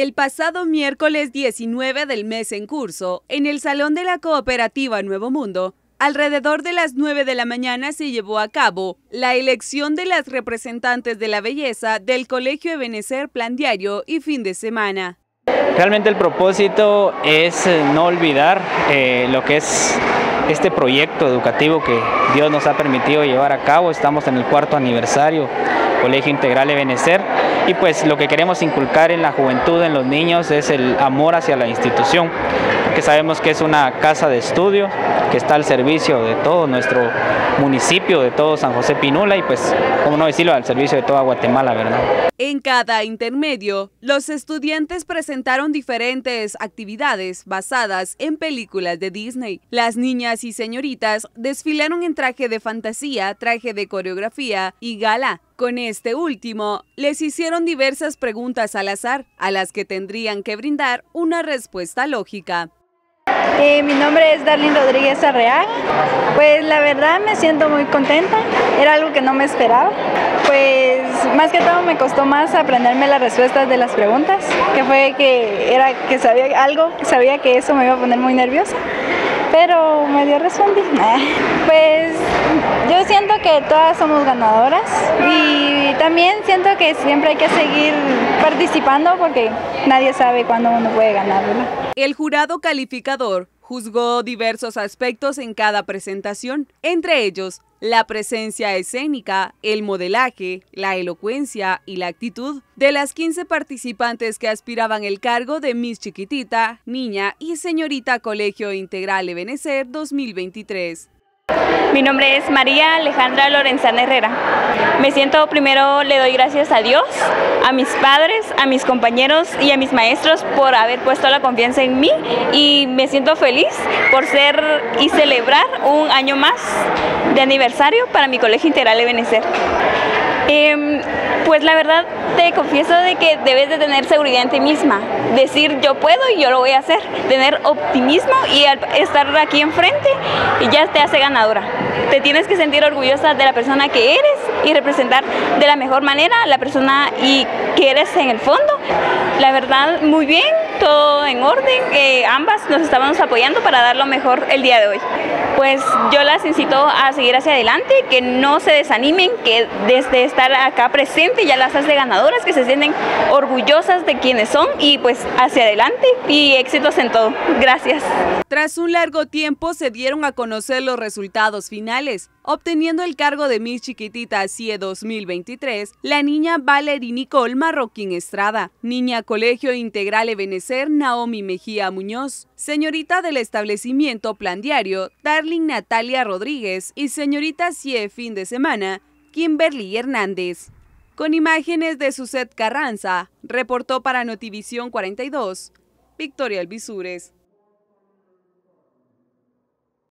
El pasado miércoles 19 del mes en curso, en el Salón de la Cooperativa Nuevo Mundo, alrededor de las 9 de la mañana se llevó a cabo la elección de las representantes de la belleza del Colegio Ebenecer Plan Diario y Fin de Semana. Realmente el propósito es eh, no olvidar eh, lo que es este proyecto educativo que Dios nos ha permitido llevar a cabo. Estamos en el cuarto aniversario Colegio Integral Ebenecer y pues lo que queremos inculcar en la juventud, en los niños, es el amor hacia la institución, que sabemos que es una casa de estudio que está al servicio de todo nuestro municipio, de todo San José Pinula y pues, como no decirlo, al servicio de toda Guatemala, ¿verdad? En cada intermedio, los estudiantes presentaron diferentes actividades basadas en películas de Disney. Las niñas y señoritas desfilaron en traje de fantasía, traje de coreografía y gala. Con este último, les hicieron diversas preguntas al azar, a las que tendrían que brindar una respuesta lógica. Eh, mi nombre es Darlene Rodríguez Arreaga. Pues la verdad me siento muy contenta, era algo que no me esperaba. Pues más que todo me costó más aprenderme las respuestas de las preguntas, que fue que era que sabía algo, sabía que eso me iba a poner muy nerviosa, pero medio respondí. Pues yo siento que todas somos ganadoras y también siento que siempre hay que seguir participando porque nadie sabe cuándo uno puede ganar. El jurado calificador juzgó diversos aspectos en cada presentación, entre ellos la presencia escénica, el modelaje, la elocuencia y la actitud de las 15 participantes que aspiraban el cargo de Miss Chiquitita, Niña y Señorita Colegio Integral Ebenecer 2023. Mi nombre es María Alejandra Lorenzana Herrera. Me siento primero, le doy gracias a Dios, a mis padres, a mis compañeros y a mis maestros por haber puesto la confianza en mí y me siento feliz por ser y celebrar un año más de aniversario para mi Colegio Integral de Benecer. Em, pues la verdad te confieso de que debes de tener seguridad en ti misma, decir yo puedo y yo lo voy a hacer, tener optimismo y estar aquí enfrente ya te hace ganadora. Te tienes que sentir orgullosa de la persona que eres y representar de la mejor manera la persona y que eres en el fondo. La verdad, muy bien, todo en orden, eh, ambas nos estábamos apoyando para dar lo mejor el día de hoy pues yo las incito a seguir hacia adelante, que no se desanimen, que desde estar acá presente ya las hace ganadoras, que se sienten orgullosas de quienes son y pues hacia adelante y éxitos en todo. Gracias. Tras un largo tiempo se dieron a conocer los resultados finales, obteniendo el cargo de Miss Chiquitita CIE 2023, la niña Valerie Nicole Marroquín Estrada, niña Colegio Integral Naomi Mejía Muñoz, señorita del establecimiento Plan Diario Darling Natalia Rodríguez y señorita CIE Fin de Semana Kimberly Hernández. Con imágenes de Suset Carranza, reportó para Notivisión 42, Victoria Alvisures.